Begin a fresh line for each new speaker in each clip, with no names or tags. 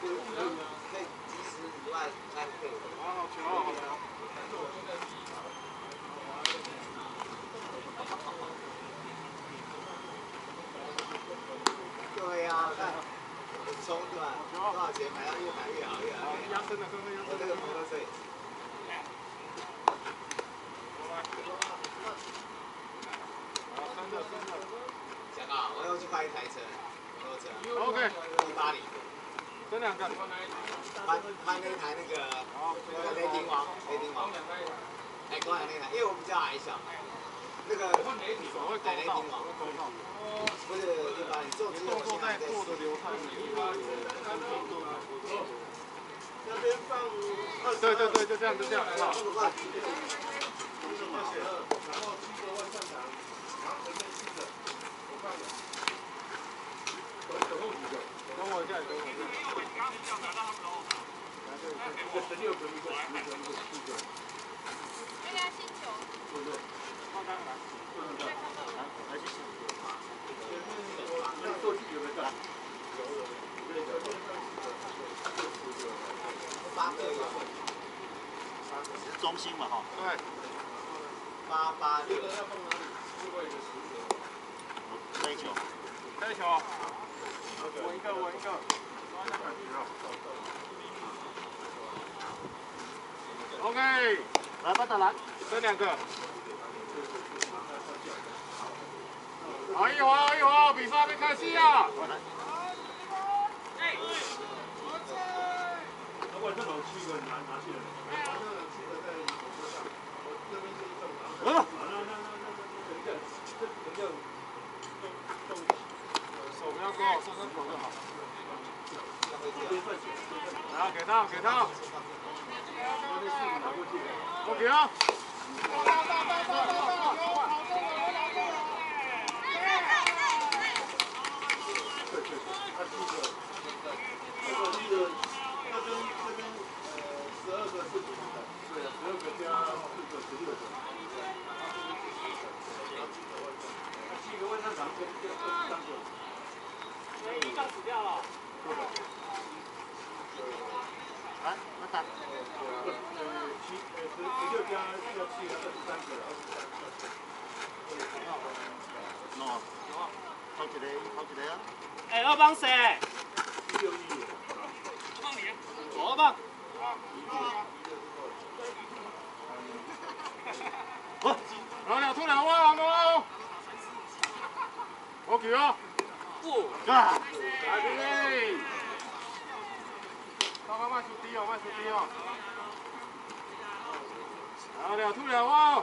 可
以可以及时来来配合。
好球，好球。
对呀，看冲对吧？多少钱买到越买越好，越好越好。
压身的，刚刚压
我这个摩托车。
好，三个，三个。
讲啊，我要去换一台车，摩托车。
OK，
一八零，
这两个。
换换那台那个
好，
那个雷霆王，雷霆王。哎，光阳那台，因为我比较矮小。那个
手会勾到，会勾到。
不是一般，你做只有
动作在
现在在
做的流畅。
那边放二
对对对，就这样，就这样。好。
这个换。
然后七个万上场，然后前面四个，我看了。
等我一下，等我一下。
一个十六个，一个十个，一个四个，
那个星球，
对不对？
放开来。来，继续。
那过去有没有干？
八个有，
是中心嘛哈，
对。
八八六。
要放哪里？另外一个十个。
这一球，
开球。稳一个，稳一个。OK，
来巴达来，
这两个。好一会儿，好一会儿，比赛还没开始啊！
如果这种七个拿拿去了，那
手不要勾，上上头就好。来，给他，给他。OK。
他七个，这个这个这边这边呃十二？十二个加四个十六个。七二十三个。
一上死掉了。
来巴达，
呃七呃十十六加要七个二十三个，二十三个。
喏，好一个，好一个啊，
哎，二帮谁？
一六一六。
我帮。
然后两出两万哦。OK 啊。
啊，
来，准备。刚刚慢速低哦，慢速低哦。然后两出两万。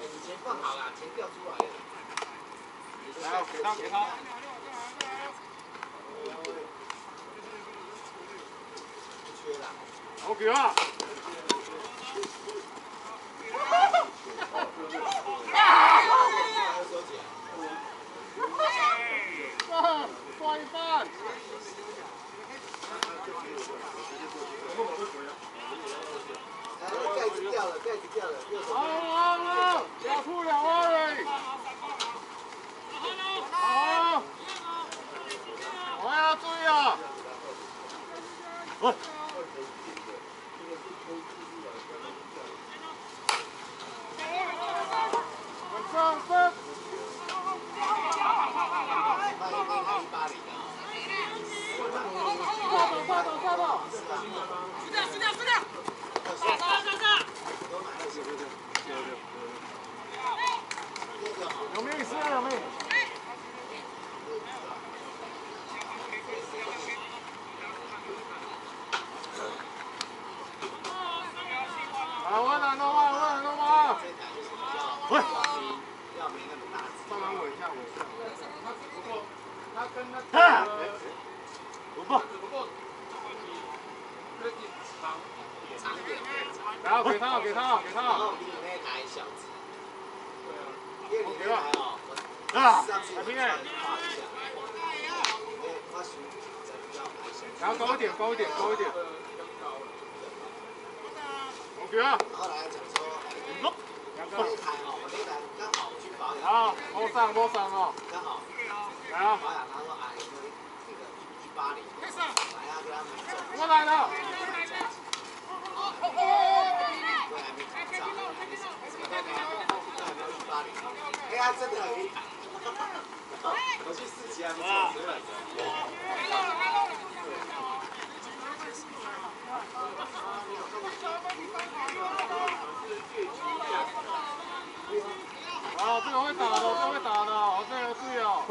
以前放好了，钱掉出来了。
来，给他，给他。
不缺啦。
OK 啊。
要收起来。
半，算一半。
哎，盖子掉了，盖子掉了，
好好好，两出两万嘞。好。我要注意啊。
喂，
稳上分。
换一那台一八零啊。
下手下手下手。
都买二十六个。
有没有意思啊？有没有？啊，稳了，弄完，稳了，弄完。
这台就是比较
喂，
要没那么大只。
稍微稳一下，我一下。他跟那
啊
个
五步，
长一点，
然后给他，给他，给他。
然后比你那台小只。因为你那台哦，我
啊，
上次我穿画一下，哎，我属人比较矮小。
然后高一点，高一点，高一点。OK 啊，
后来讲说，哎
两个
这。一台哦，我
上摸上哦，
刚好
来啊，
个一八零，来啊，跟他们走，
我来了，
哎呀，真的很厉害，我去试骑还不错，随便
啊，这个会打的，这个会打的，好，这个要注意哦。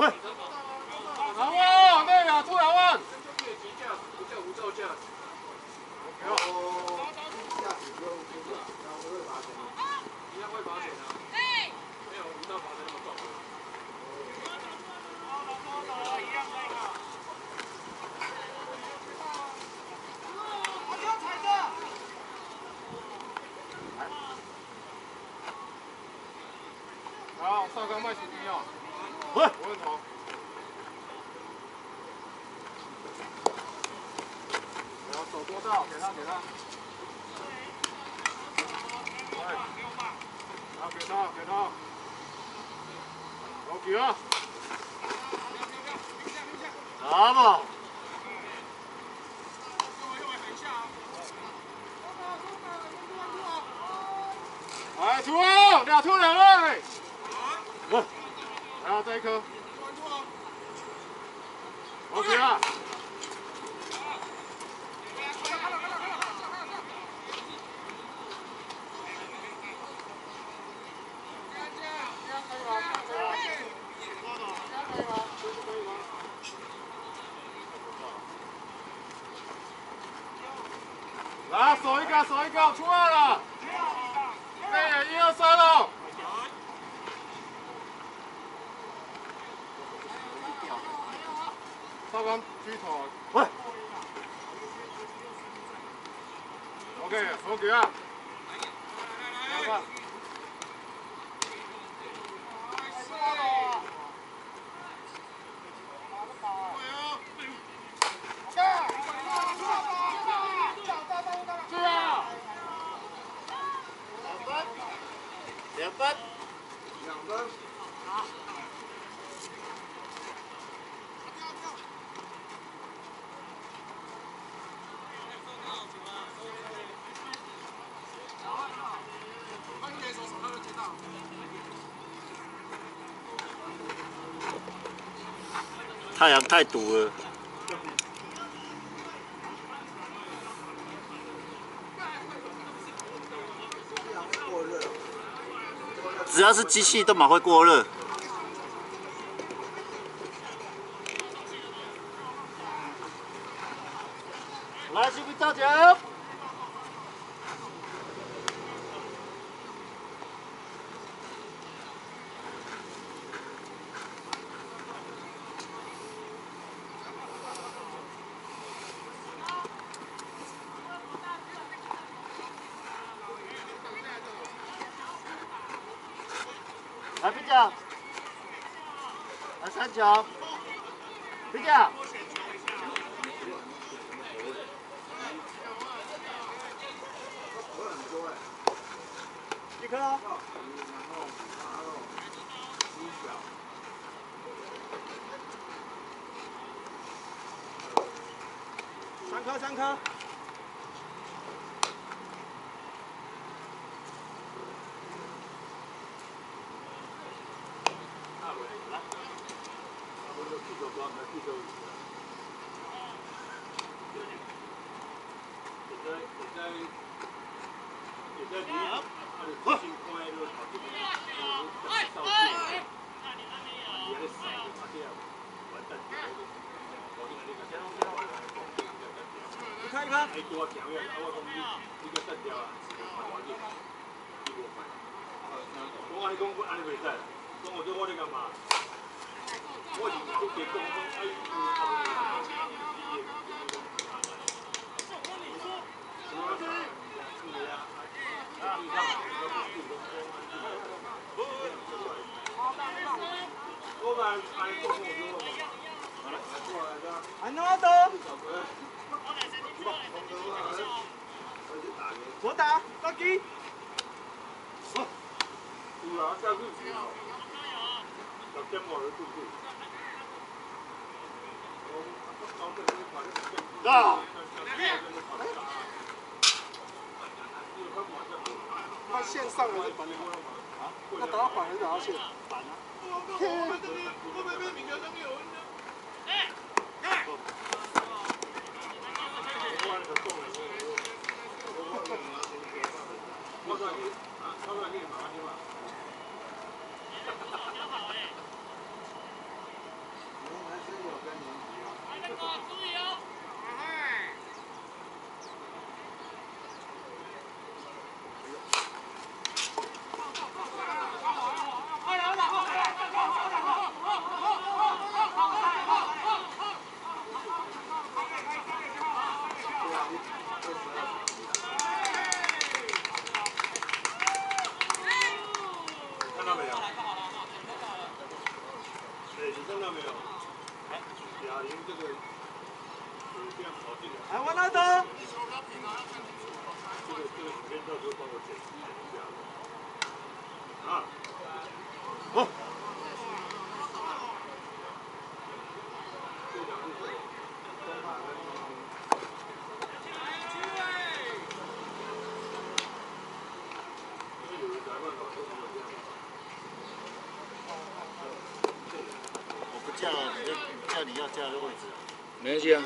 两
分，
两分。
太阳太毒了，
这样会过热。
只要是机器都蛮会过热。来，士兵造脚。来，兵长，来三脚，兵长，
我很多哎，
一颗哦。
然后八肉、鸡脚，
三颗，三颗。一颗，一颗。
我安尼讲，我安尼袂使，讲我做我咧干嘛？我是做结讲讲，哎，安尼讲讲我
打，打击。
有啊，下次是哦。六點五度度。
啊！
他线上还是反的？他打到反还是打到线？
我說你，啊我說你麻煩你嘛。看到沒有？對，你看到沒有？啞鈴這個，呃，這樣跑進來。
来，王大德，
这个这个影片到时候帮我剪辑一下。啊。
好。
这两个是东马跟因为有人来问我说没有这样。
我不叫了，你要加的位置。
没关系啊。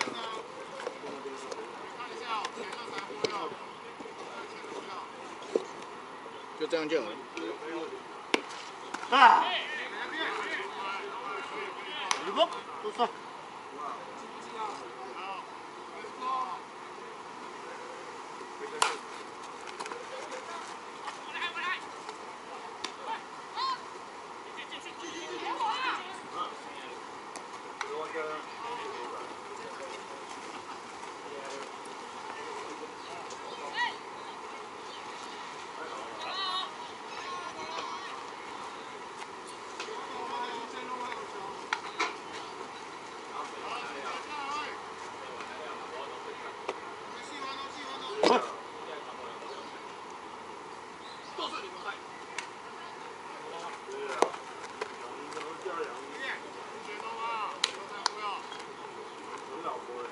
就这样就好了。
啊！你不都算。
对啊，杨怎么叫杨？我老婆哎。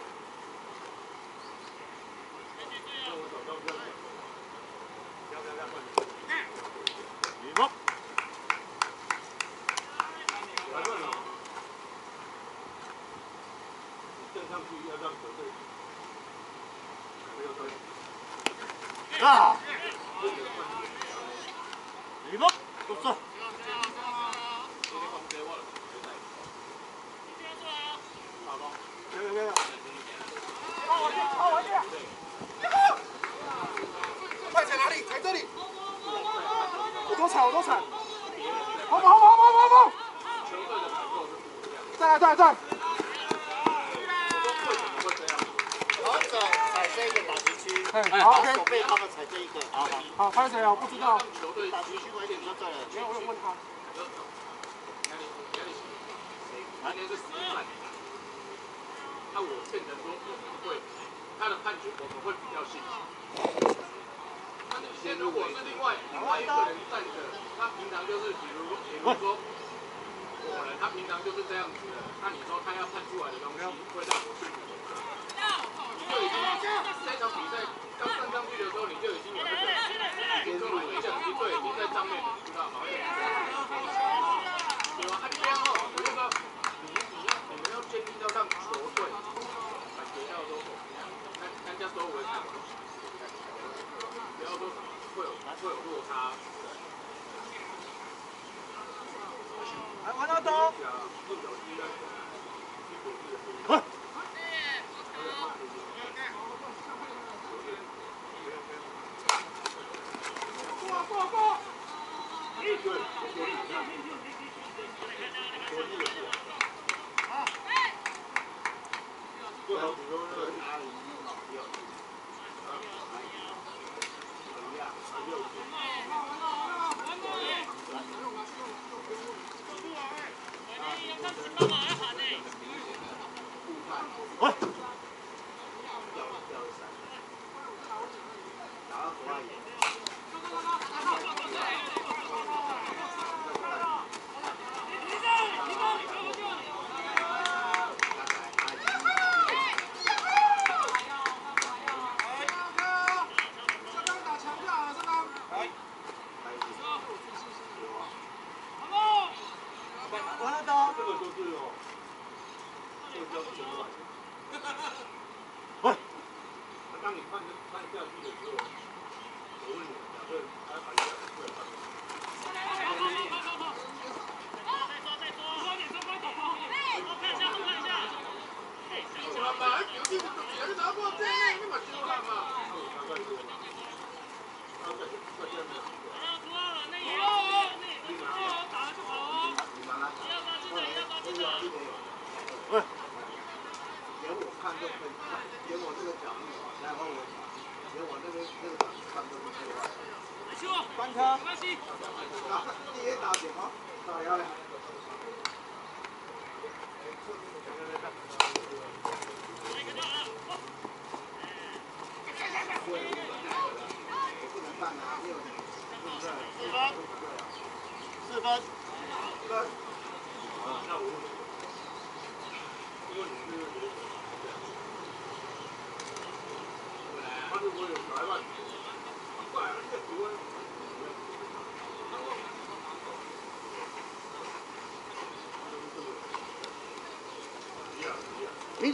让我找照片。要不要再换你？
你不。
来问了。你站上去要让球队。没有分。
啊！你不都算。
没有没有。快踩哪里？踩这里。我多踩，我多踩。好跑，好跑，好跑，好跑。再来，再来，再来。
跑者踩这个打击区，
哎，好，OK
手。背他们踩这一个。好好。
好，拍谁啊？我不知道。
打击区位置你就对了。
没有，我有问他。
今天是十一判，那我变成说我们会他的判决我们会比较信。那你先如果是另外另外一个人站着，他平常就是比如比如说我人他平常就是这样子的，那你说他要判出来的东西会让我信服。你就已经这场比赛要站上去的时候，你就已经有那个已经出来影响机队已经在上面，你知道吗？对吧？啊，这样哦，我就说你你你们要建立到让球队感觉到说，看看人家周围看，不要说会有会有落差。
来，王大德。
就好比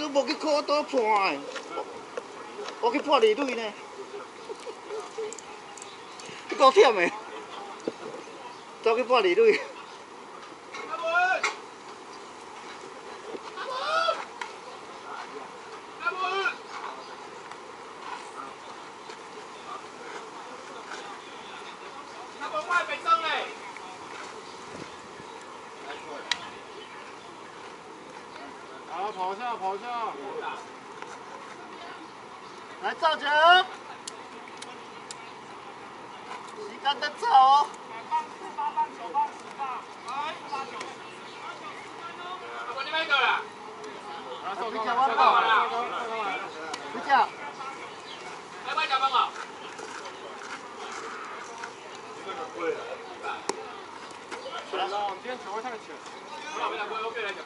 你
都
无去看我倒判的，我去判二垒呢。你够忝的，走去判二垒。
阿文，阿文，阿文，阿文外北上嘞。
好，跑下跑下，
来造成，时间在走哦。
阿文你买到啦？
来上
你
高
讲我跑
上高来，上高上高来。
你讲，
还买加班啊？
来了，我们今天球会太浅。
我老没来过，OK 来加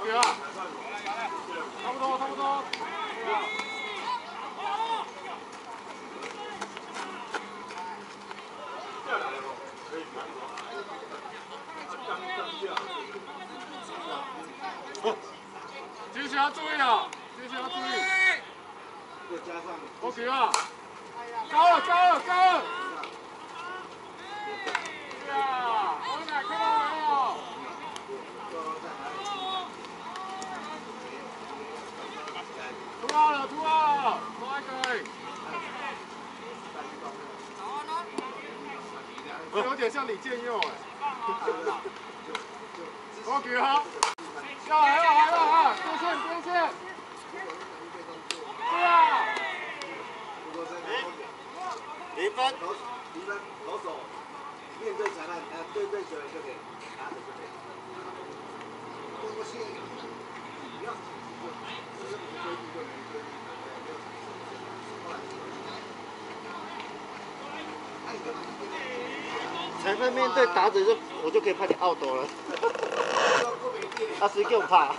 班。
OK 啊，差不多差不多。接下来注意啊，接下来注意。
再加上
OK 啊，高了高了高了。呀，我哪看到没有？出来了，出来了，抓一个而已。有点像李健佑哎。OK 啊，要来要来要来，边线边线。对啊，
零分，
投离分投手面对裁判，呃，对对球员就给打者就给。中国现一样，就
裁判面对打者就我就可以判你
好多了，
他谁给我怕？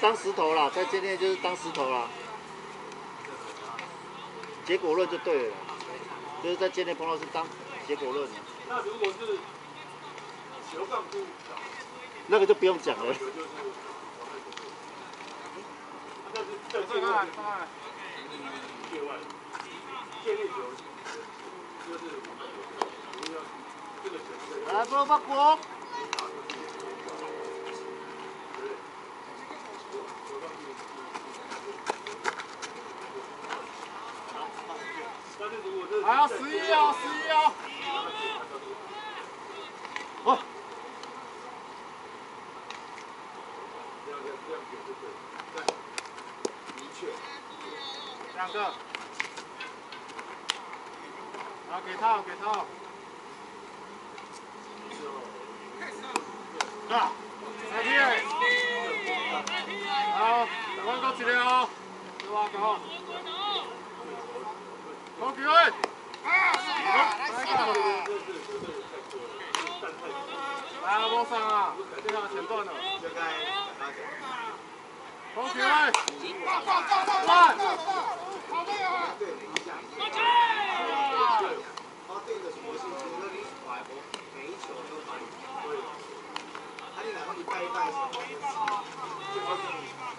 当石头啦，在今天就是当石头啦。结果论就对了，就是在今天碰到是当结果论，
那如果是球棒是少，
那个就不用讲了。
球就是往外走。但是在界外
看看，看看。
界外，界内球就是往外走，因为这个球是
来，不能发国。
但是如果是
还有十一哦，十一哦。
哦，
这样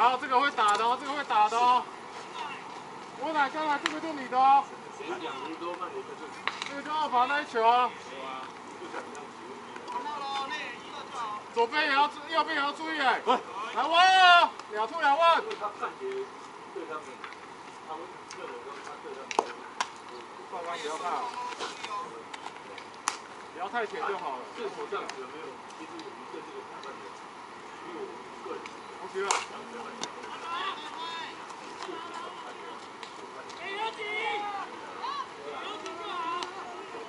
好，这个会打的哦，这个会打的哦。我哪刚才这个就你的哦，这个就二房那一球啊。左边也要注，右边也要注意哎。来弯啊，两出两弯
因。为他看起来对他们，他们认为说他对他们
上弯不要看啊，不要太甜就好了。
是否这样子有没有？其实我们对这个裁判的，因为我个人
OK 了。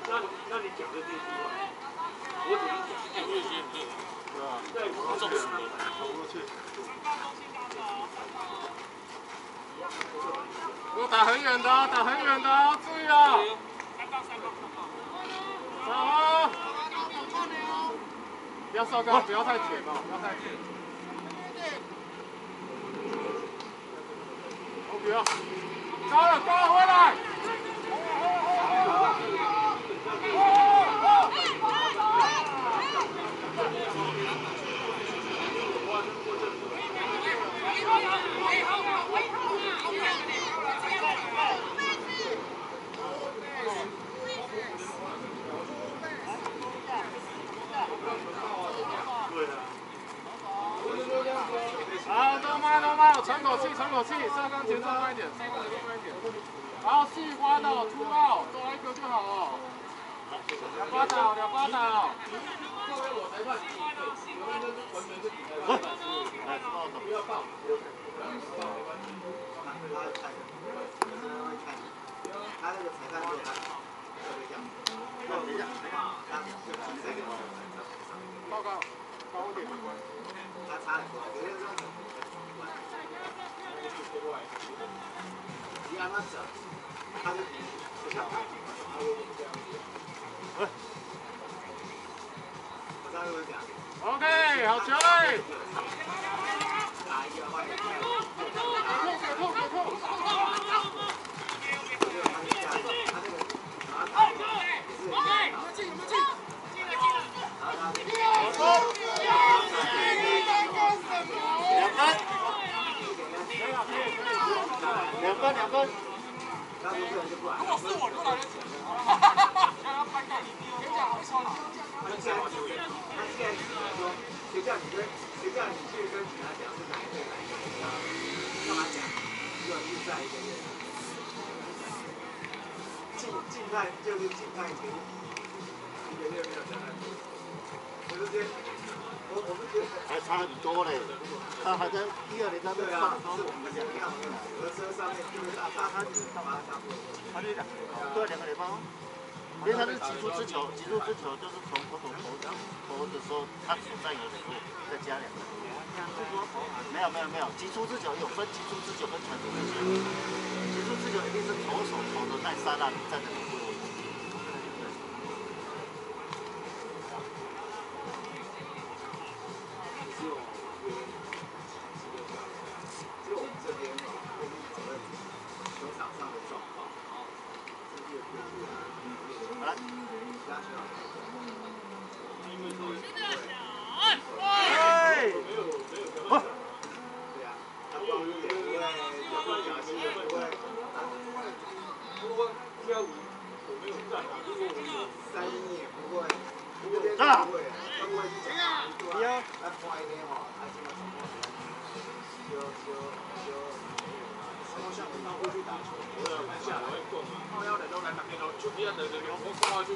那那你讲的这句话，我只能讲，
去。给我打很远的，打很远的，注意哦。走啊！不要烧高，不要太甜哦，不要太甜。OK 啊，高了，高，回来。好，好都慢，都慢，喘口气，喘口气，上钢节奏慢一点，上钢节奏慢一点。好，细花的，出奥，多来一个就好哦。两巴倒，两巴倒。
作为我裁判，有人就是完全是比裁判，不要报，不要报没关系。
他会看的，他会看的。他那个裁判说他特别这样，那我讲，他就比赛给我
报告，高点。
他差很多，
OK，好球嘞！
打一个坏人，
给痛，给痛，给痛。
没有他的下，他那个拿他是有没有进有没有进？然后他
两分，两分。
他不是人就不来。
如果是我就来得及。让他翻盖，别讲好超好。
他现在他现在说，谁叫你跟谁叫你去跟警察讲是哪一队哪一队？干嘛讲？只有竞赛一个月。静静态就是静态给一个月没有讲太多。我是觉得，我我是觉得。
还差很多嘞，他还在第二年他在
对啊，
放松
是我们讲一样的，河车上面就是大大他只干嘛差不多。
他就两对两个礼拜哦，因为他是击出之球，击出之球就是从我从投投的。时候，他所占有的。数再加两个。没有没有没有，击出之球有分击出之球跟传出之球，击出之球一定是投手投的。那刹那你站的。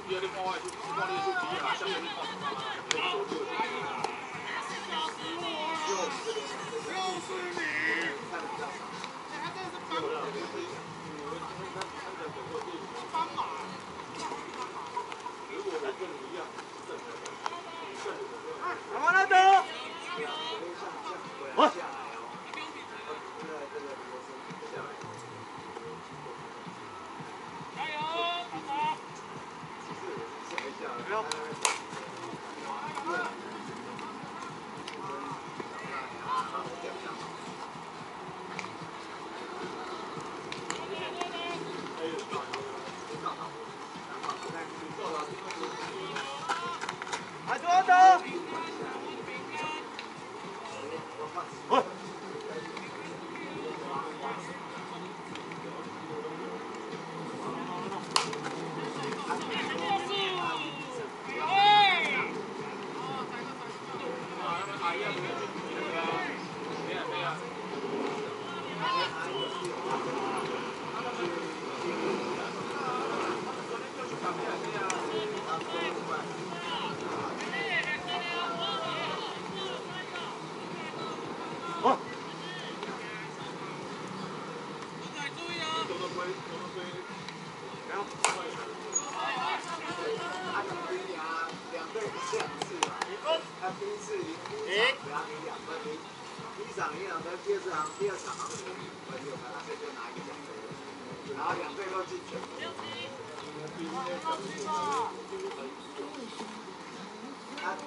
看我手机啊，你看我手机，看你手机啊，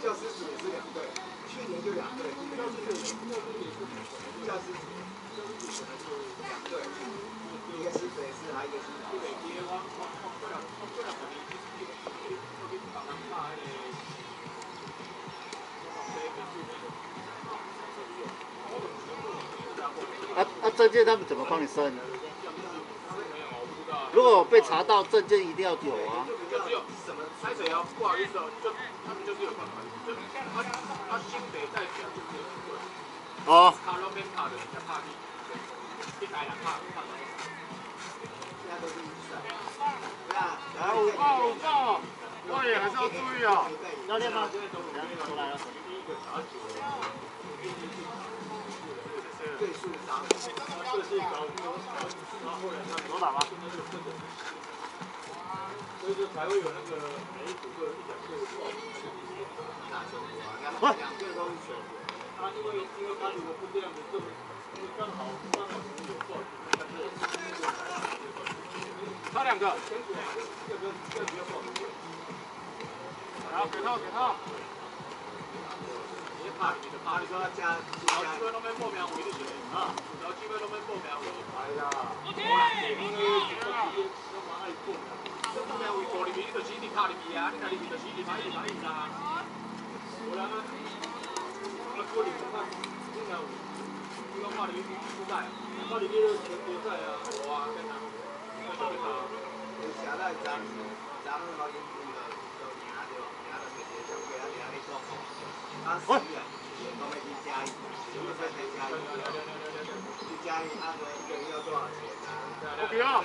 教师组也是两队，去年就两队，教师组教师组两队，一个是北市，还有一个是南。
啊啊，证件他们怎么帮你申？如果被查到证件一定要有啊。
就只有什么拍谁哦，不好意思哦，就他们就是有办法，就他他新北代表就是有一个
哦，
卡罗边卡的比较怕地，一台两怕怕的。
现在都是一赛，对啊，
来五报五报，外野还是要注意啊。
教练吗？等下出来了。
最速杀。
多打吧。
就是才会有那个每一组都有一两个
大球国啊，两两队都是球国。
他因为因为他如果不这样子，就因为刚好刚好有错，但是
差两个，
这个这个比较不好。
然后给套给套。
你怕你怕，你说
要加
然后基本都没报名为就行啊，然后基本都没报名为。
哎呀，
因
我不要。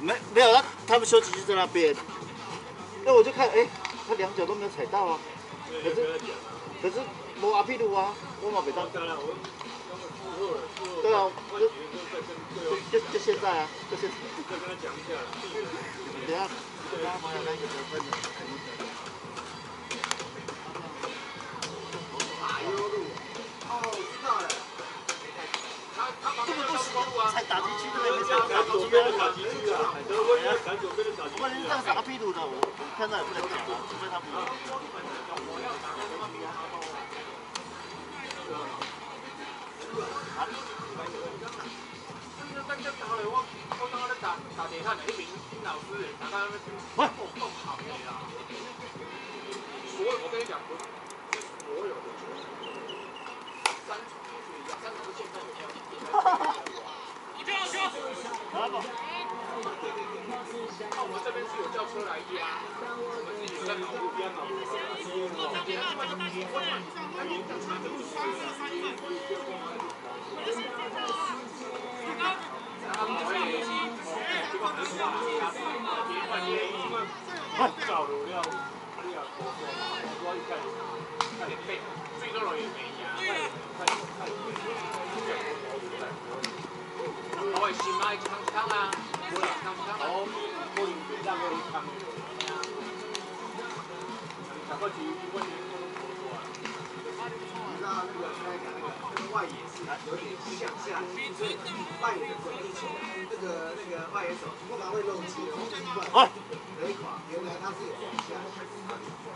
没
没有，
他他们休息就在那边。那我就看，哎，他两脚都没有踩到啊。可是可是摸阿屁股啊，我嘛袂当。对啊，就就就现在啊，就现在。
跟他讲一下。
等下等下马上来一个得分。才
打进去
都没打，打进去啊！我们人上
啥批度的？我我看到也不能打啊，除非他们。我！我跟你讲。
来吧，
那我们这边是有叫车来压，我们自己有在跑路边嘛。
找流量，你啊，
啊，冇人湯湯啊。
好，我用别让我看。两个局问题都不错啊。
你知道那个刚才讲那个外野是有点像下，所以外野的时候那个那个外野手通常会漏气，然后习惯
哎，
垒垮，原来他是有往下，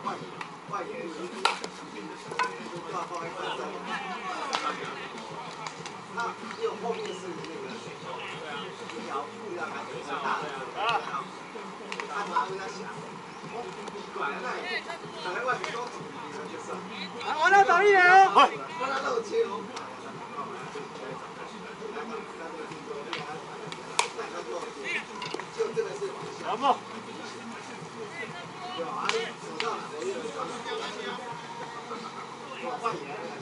外野外野就不知道放在半山，那有后面是，条布要感觉是大的，他拿回他想，哦，奇怪，那本来外野都你们就上。
完了，找一人哦。
帮他漏接哦。就这个是往下，
来吧，
对吧？手上我有，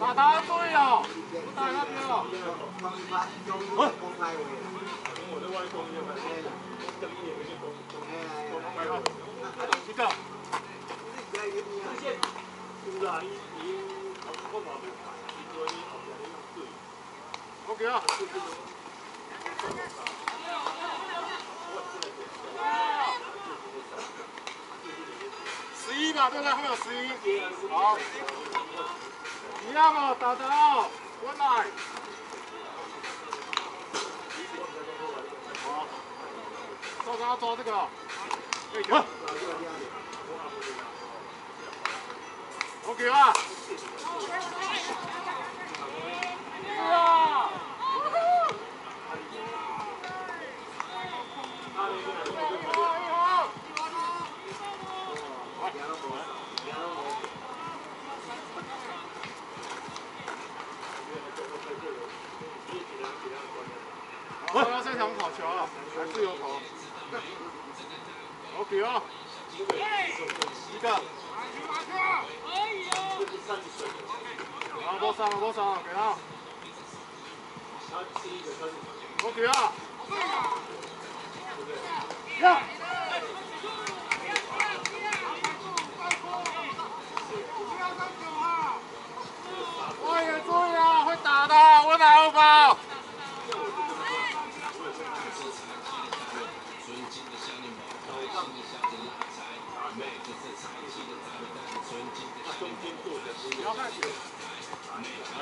打
打
注意哦，不打那边哦。
公开公公开为啦。哎呀，
一个，OK 啊。十一吧，对不对？后面有十一。好。一样哦，打的哦，过来。好。赵刚抓这个。可以。OK 啊。哇！好，要这场跑球啊，还是有跑。OK 啊，一个。好，多上，多上，给他。OK 啊。呀！外援注意啊，会打的，我打后跑。不要看球，来。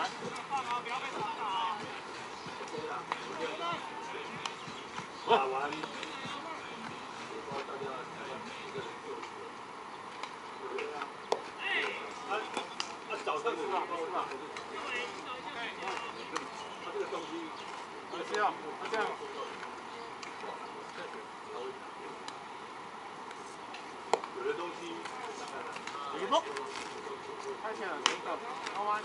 打完。他他早上是吧？是吧？他这个东西，
他这样，他这样。
的东西，
你不？太浅了，真的。好玩。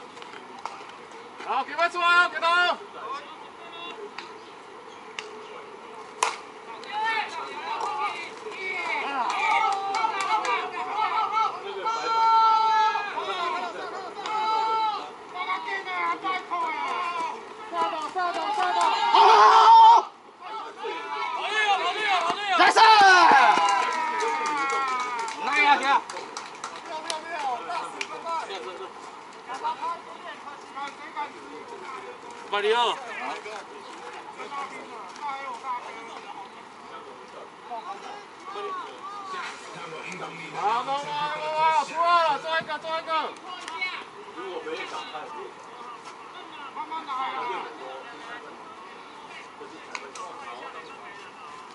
好，给快出来，给他。
马里奥。
好，弄啊，弄啊，出来了，抓一个，抓一个。
如果没人打开，慢慢打。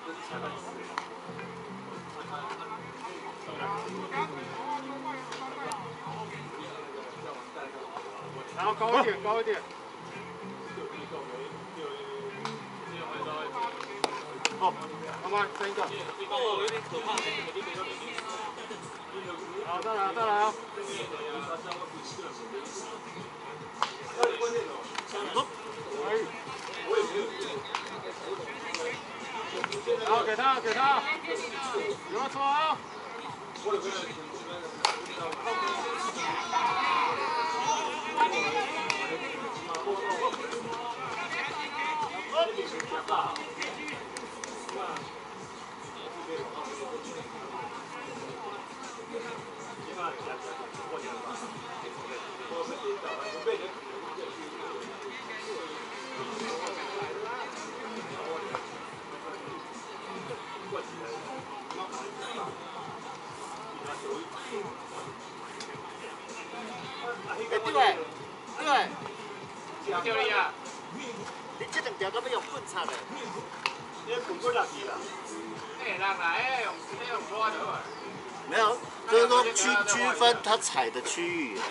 这是裁判，这是裁判
然后高一点，高一点。好，慢慢升一个。好，再来，再来啊！好，给他，给他，不要错啊
喂，对，
叫你啊！
你这两条敢要用棍插的？
你滚过来去啦！哎，人来，用用抓就好。
没有，就是说区区分它踩的区域。
等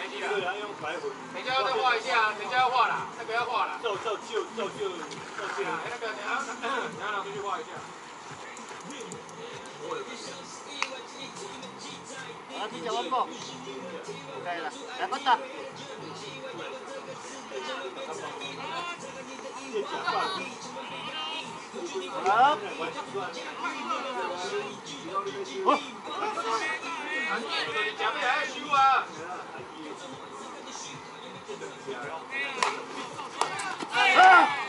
一下要再画一下，等一下要画了，那个要画了。照照旧照旧照旧。哎，那个等下等下拿出去画一下。
啊，听讲完不？可以了，来快打。
越讲话。
好，好，
啊？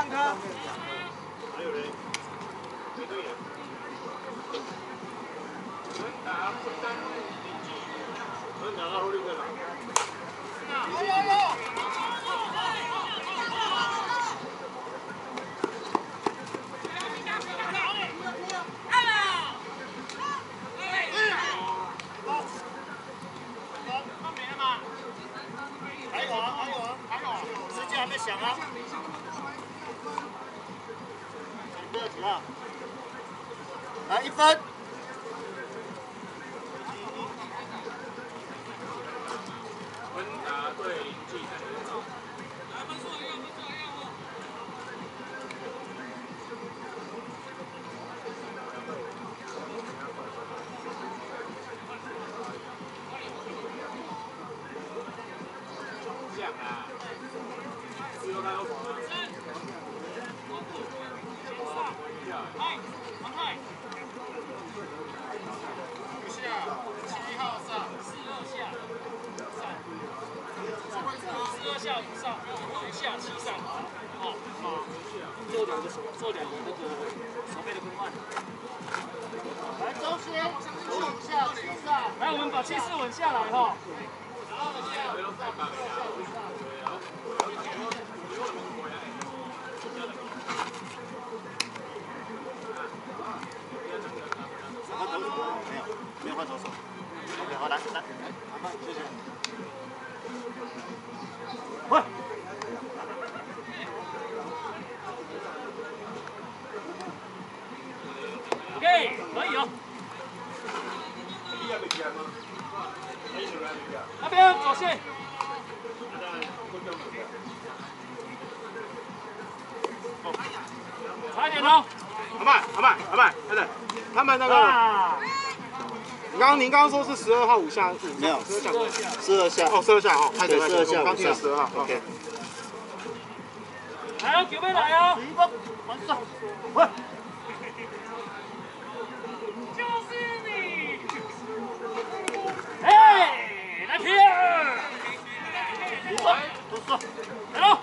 半颗。
还有人，对对呀。稳打不单稳打到六个了。
还有啊，还有啊，还有，时间还没响啊。啊！来一分。
边左线，差一点哦。
阿麦，阿麦，阿麦，对对，他们那个，
啊，
你刚刚您刚刚说是十二号五下，
没有
十二下，
十二下。
哦，十二下哦，拍
对，十二下
我刚听十二号
OK。
来哦，准备来哦。
一分，完胜。喂，
Bueno.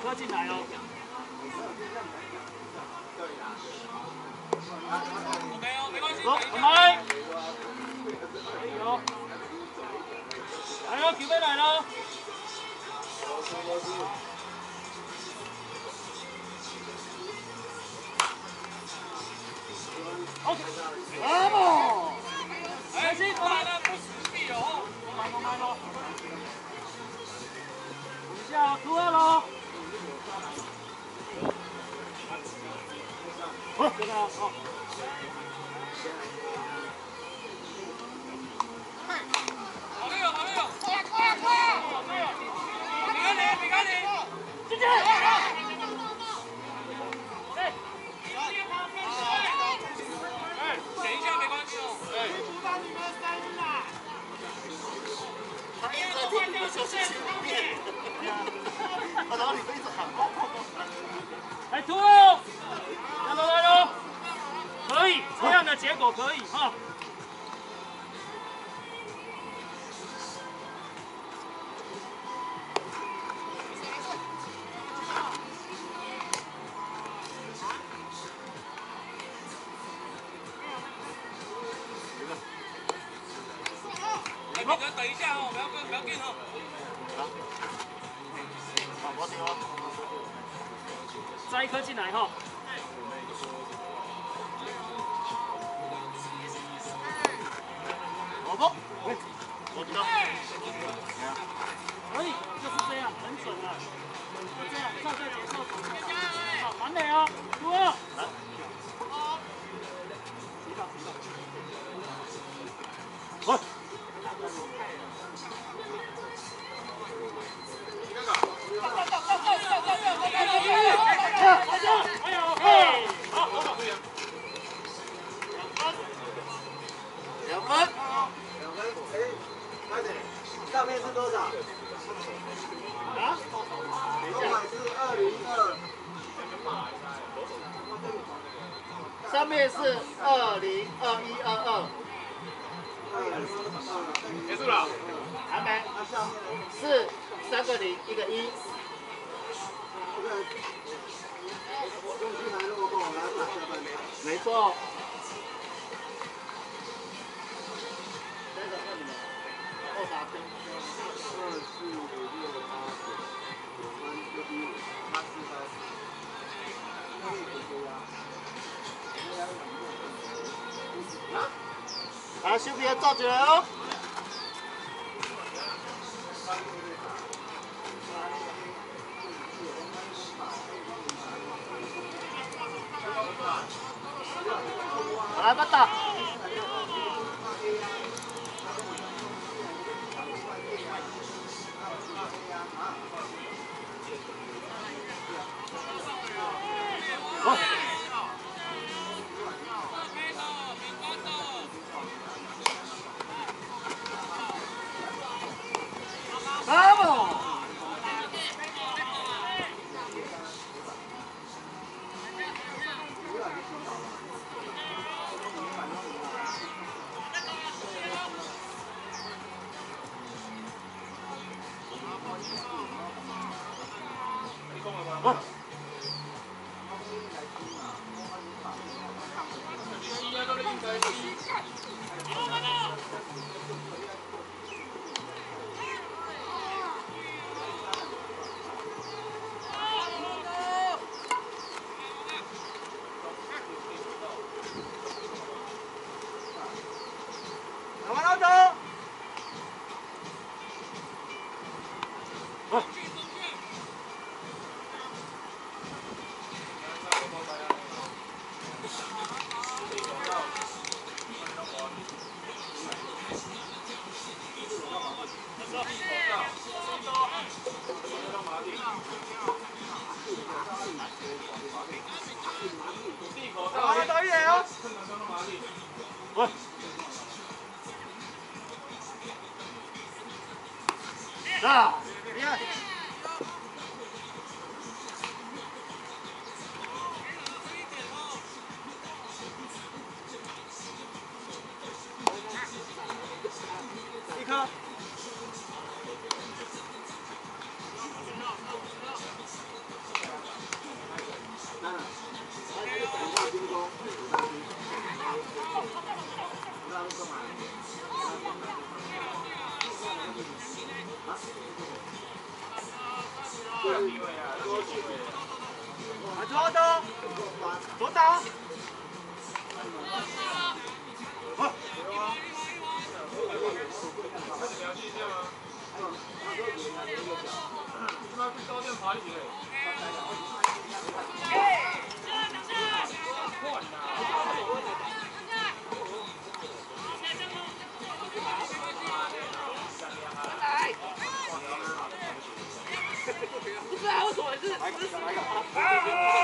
不要进来哦。等一下哦，
不要不要不要进哦。
好，我丢啊。
摘一颗进来哈、哦。
好不？我丢。可以，就是这样，很准
啊。就这
样，照这节奏走。好，完美哦，哇。
好，修比要造球哦。啊。
啊，